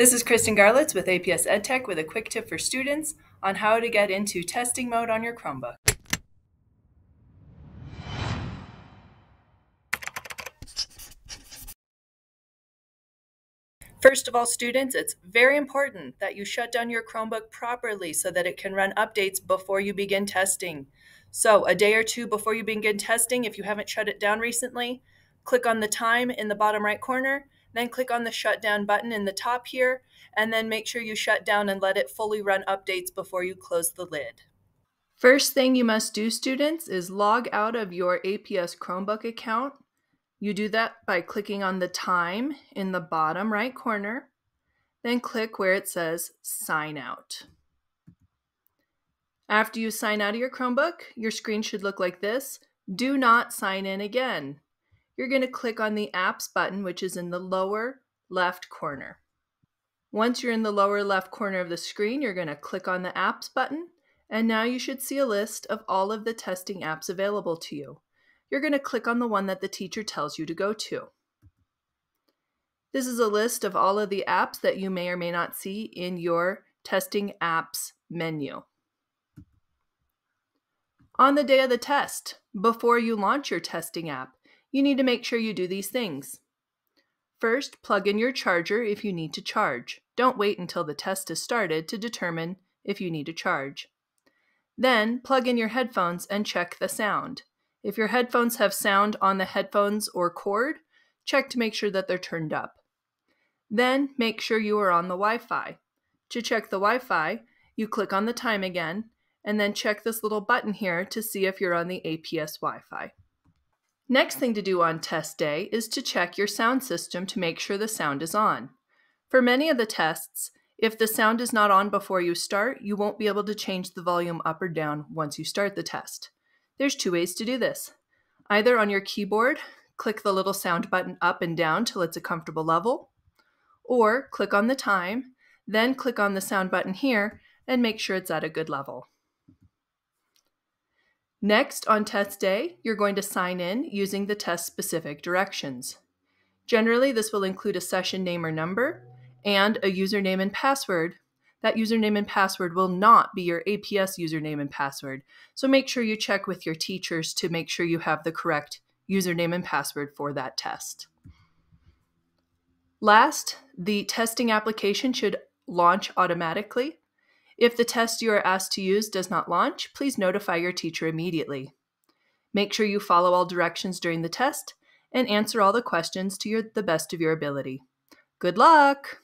This is Kristen Garlitz with APS EdTech with a quick tip for students on how to get into testing mode on your Chromebook. First of all, students, it's very important that you shut down your Chromebook properly so that it can run updates before you begin testing. So, a day or two before you begin testing, if you haven't shut it down recently, click on the time in the bottom right corner then click on the shutdown button in the top here, and then make sure you shut down and let it fully run updates before you close the lid. First thing you must do, students, is log out of your APS Chromebook account. You do that by clicking on the time in the bottom right corner, then click where it says Sign Out. After you sign out of your Chromebook, your screen should look like this. Do not sign in again you're going to click on the Apps button, which is in the lower left corner. Once you're in the lower left corner of the screen, you're going to click on the Apps button, and now you should see a list of all of the testing apps available to you. You're going to click on the one that the teacher tells you to go to. This is a list of all of the apps that you may or may not see in your Testing Apps menu. On the day of the test, before you launch your testing app, you need to make sure you do these things. First, plug in your charger if you need to charge. Don't wait until the test is started to determine if you need to charge. Then, plug in your headphones and check the sound. If your headphones have sound on the headphones or cord, check to make sure that they're turned up. Then, make sure you are on the Wi Fi. To check the Wi Fi, you click on the time again, and then check this little button here to see if you're on the APS Wi Fi. Next thing to do on test day is to check your sound system to make sure the sound is on. For many of the tests, if the sound is not on before you start, you won't be able to change the volume up or down once you start the test. There's two ways to do this. Either on your keyboard, click the little sound button up and down till it's a comfortable level, or click on the time, then click on the sound button here and make sure it's at a good level. Next, on test day, you're going to sign in using the test specific directions. Generally, this will include a session name or number and a username and password. That username and password will not be your APS username and password, so make sure you check with your teachers to make sure you have the correct username and password for that test. Last, the testing application should launch automatically if the test you are asked to use does not launch, please notify your teacher immediately. Make sure you follow all directions during the test and answer all the questions to your, the best of your ability. Good luck!